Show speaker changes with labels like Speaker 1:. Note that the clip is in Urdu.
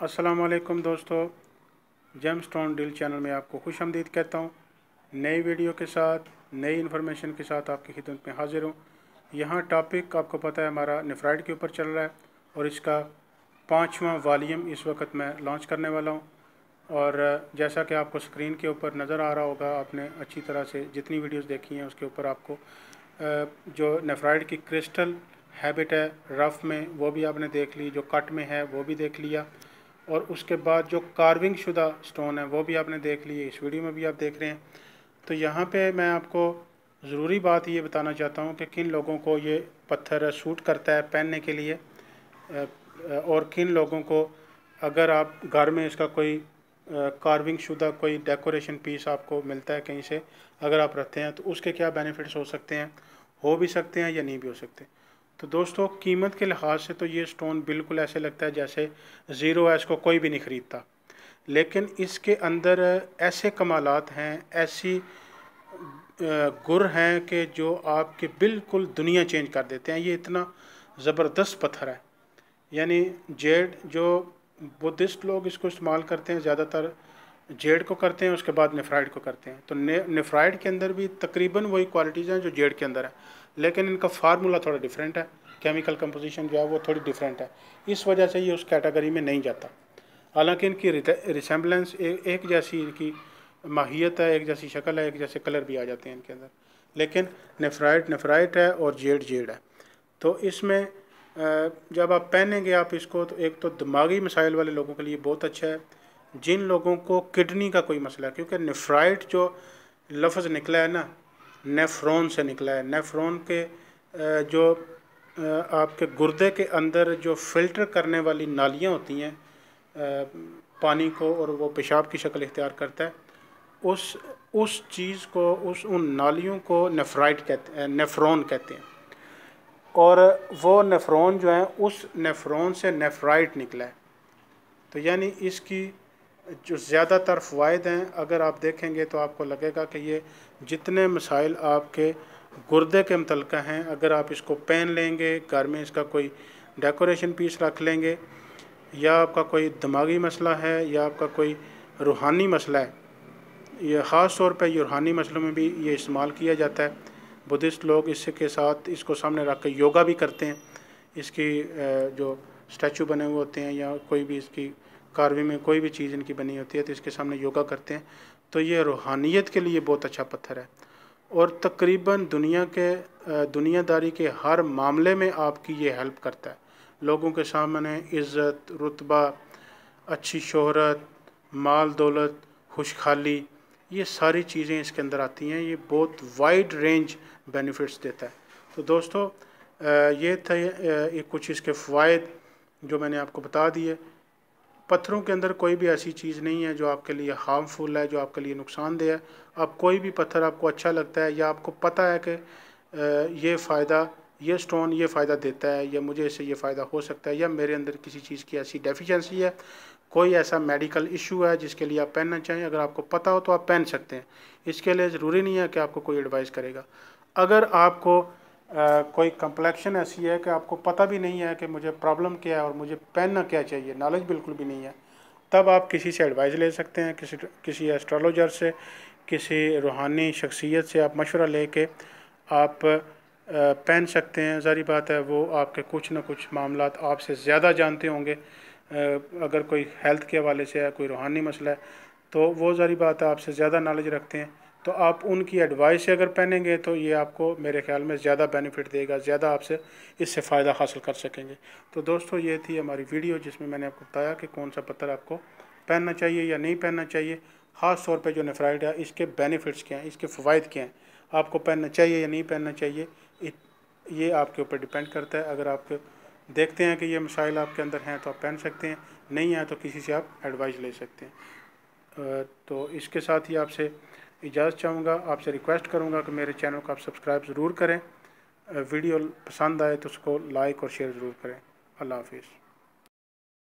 Speaker 1: السلام علیکم دوستو جیم سٹون ڈیل چینل میں آپ کو خوش آمدید کہتا ہوں۔ نئی ویڈیو کے ساتھ، نئی انفارمیشن کے ساتھ آپ کی خدمت میں حاضر ہوں۔ یہاں ٹاپک آپ کو پتہ ہے ہمارا نیفرائڈ کے اوپر چل رہا ہے اور اس کا پانچواں والیم اس وقت میں لانچ کرنے والا ہوں۔ اور جیسا کہ آپ کو سکرین کے اوپر نظر آ رہا ہوگا، آپ نے اچھی طرح سے جتنی ویڈیوز دیکھی ہیں اس کے اوپر آپ کو جو نیفرائڈ کی کرسٹل ہیبٹ ہے، رف میں، وہ بھی آپ نے دیکھ لی، جو کٹ میں ہے، وہ بھی دیکھ لیا۔ اور اس کے بعد جو کارونگ شدہ سٹون ہے وہ بھی آپ نے دیکھ لی، اس ویڈیو میں بھی آپ دیکھ رہے ہیں۔ تو یہاں پہ میں آپ کو ضروری بات یہ بتانا چاہتا ہوں کہ کن لوگوں کو یہ پتھر سوٹ کرتا ہے پہننے کے لیے۔ اور کن لوگوں کو اگر آپ گھر میں اس کا کوئی کارونگ شدہ کوئی ڈیکوریشن پیس آپ کو ملتا ہے کہیں سے، اگر آپ رکھتے ہیں تو اس کے کیا بینیفٹس ہو سکتے ہیں؟ ہو بھی سکتے ہیں یا نہیں بھی ہو سکتے؟ تو دوستو، قیمت کے لحاظ سے تو یہ سٹون بالکل ایسے لگتا ہے جیسے زیرو ہے، اس کو کوئی بھی نہیں خریدتا۔ لیکن اس کے اندر ایسے کمالات ہیں، ایسی گر ہیں کہ جو آپ کے بالکل دنیا چینج کر دیتے ہیں۔ یہ اتنا زبردست پتھر ہے۔ یعنی جیڈ، جو بدھسٹ لوگ اس کو استعمال کرتے ہیں، زیادہ تر جیڈ کو کرتے ہیں، اس کے بعد نیفرائڈ کو کرتے ہیں۔ تو نیفرائڈ کے اندر بھی تقریباً وہی کوالٹیز ہیں جو جیڈ کے اندر ہیں۔ لیکن ان کا فارمولا تھوڑا ڈیفرنٹ ہے کیمیکل کمپوزیشن جو ہے وہ تھوڑی ڈیفرنٹ ہے۔ اس وجہ سے یہ اس کیٹیگری میں نہیں جاتا۔ حالانکہ ان کی ریسمبلنس ایک جیسی ان کی ماہیت ہے، ایک جیسی شکل ہے، ایک جیسے کلر بھی آ جاتے ہیں ان کے اندر۔ لیکن نیفرائٹ نیفرائٹ ہے اور جیڈ جیڈ ہے۔ تو اس میں جب آپ پہنیں گے آپ اس کو، تو ایک تو دماغی مسائل والے لوگوں کے لیے بہت اچھا ہے۔ جن لوگوں کو کڈنی کا کوئی مسئلہ ہے، کیونکہ نیفرائٹ جو لفظ نکلا ہے نا نیفرون سے نکلا ہے۔ نیفرون کے جو آپ کے گردے کے اندر جو فلٹر کرنے والی نالیاں ہوتی ہیں پانی کو اور وہ پیشاب کی شکل اختیار کرتا ہے، اس اس چیز کو، اس، ان نالیوں کو نیفرائٹ کہتے ہیں نیفرون کہتے ہیں۔ اور وہ نیفرون جو ہیں، اس نیفرون سے نیفرائٹ نکلا ہے۔ تو یعنی اس کی جو زیادہ تر فوائد ہیں، اگر آپ دیکھیں گے تو آپ کو لگے گا کہ یہ جتنے مسائل آپ کے گردے کے متعلقہ ہیں، اگر آپ اس کو پہن لیں گے، گھر میں اس کا کوئی ڈیکوریشن پیس رکھ لیں گے، یا آپ کا کوئی دماغی مسئلہ ہے، یا آپ کا کوئی روحانی مسئلہ ہے، یہ خاص طور پہ یہ روحانی مسئلوں میں بھی یہ استعمال کیا جاتا ہے۔ بدھسٹ لوگ اس کے ساتھ اس کو سامنے رکھ کے یوگا بھی کرتے ہیں۔ اس کی جو اسٹیچو بنے ہوئے ہوتے ہیں یا کوئی بھی اس کی کاروی میں کوئی بھی چیز ان کی بنی ہوتی ہے تو اس کے سامنے یوگا کرتے ہیں، تو یہ روحانیت کے لیے بہت اچھا پتھر ہے۔ اور تقریباً دنیا کے، دنیا داری کے ہر معاملے میں آپ کی یہ ہیلپ کرتا ہے۔ لوگوں کے سامنے عزت، رتبہ، اچھی شہرت، مال دولت خوشحالی یہ ساری چیزیں اس کے اندر آتی ہیں۔ یہ بہت وائڈ رینج بینیفٹس دیتا ہے۔ تو دوستو یہ تھا کچھ اس کے فوائد جو میں نے آپ کو بتا دیے۔ پتھروں کے اندر کوئی بھی ایسی چیز نہیں ہے جو آپ کے لیے ہارمفل ہے، جو آپ کے لیے نقصان دہ ہے۔ اب کوئی بھی پتھر آپ کو اچھا لگتا ہے یا آپ کو پتہ ہے کہ یہ فائدہ، یہ سٹون یہ فائدہ دیتا ہے یا مجھے اس سے یہ فائدہ ہو سکتا ہے یا میرے اندر کسی چیز کی ایسی ڈیفیشنسی ہے۔ کوئی ایسا میڈیکل ایشو ہے جس کے لیے آپ پہننا چاہیں، اگر آپ کو پتہ ہو تو آپ پہن سکتے ہیں۔ اس کے لیے ضروری نہیں ہے کہ آپ کو کوئی ایڈوائز کرے گا۔ اگر آپ کو کوئی کمپلیکشن ایسی ہے کہ آپ کو پتہ بھی نہیں ہے کہ مجھے پرابلم کیا ہے اور مجھے پہننا کیا چاہیے، نالج بالکل بھی نہیں ہے۔ تب آپ کسی سے ایڈوائز لے سکتے ہیں، کسی کسی ایسٹرالوجر سے، کسی روحانی شخصیت سے آپ مشورہ لے کے آپ پہن سکتے ہیں۔ ظاہری بات ہے، وہ آپ کے کچھ نہ کچھ معاملات آپ سے زیادہ جانتے ہوں گے۔ اگر کوئی ہیلتھ کے حوالے سے ہے، کوئی روحانی مسئلہ ہے، تو وہ ظاہری بات ہے، آپ سے زیادہ نالج رکھتے ہیں۔ تو آپ ان کی ایڈوائس اگر پہنیں گے تو یہ آپ کو میرے خیال میں زیادہ بینیفٹ دے گا، زیادہ آپ سے اس سے فائدہ حاصل کر سکیں گے۔ تو دوستو، یہ تھی ہماری ویڈیو جس میں میں نے آپ کو بتایا کہ کون سا پتھر آپ کو پہننا چاہیے یا نہیں پہننا چاہیے۔ خاص طور پہ جو نیفرائڈ ہے، اس کے بینیفٹس کیا ہیں، اس کے فوائد کیا ہیں۔ آپ کو پہننا چاہیے یا نہیں پہننا چاہیے، یہ آپ کے اوپر ڈیپینڈ کرتا ہے۔ اگر آپ دیکھتے ہیں کہ یہ مسائل آپ کے اندر ہیں تو آپ پہن سکتے ہیں، نہیں ہیں تو کسی سے آپ ایڈوائز لے سکتے ہیں۔ تو اس کے ساتھ ہی آپ سے اجازت چاہوں گا، آپ سے ریکویسٹ کروں گا کہ میرے چینل کو آپ سبسکرائب ضرور کریں۔ ویڈیو پسند آئے تو اس کو لائک اور شیئر ضرور کریں۔ اللہ حافظ۔